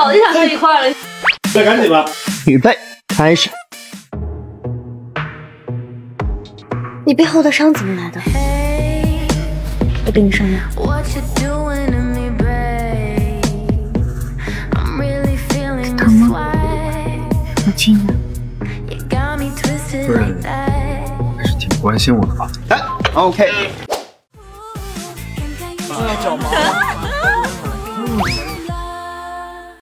早就想睡一块了。再赶紧吧，预备，开始。你背后的伤怎么来的？我给你商量。疼吗？我亲的。夫人还是挺关心我的吧？来，OK。找毛。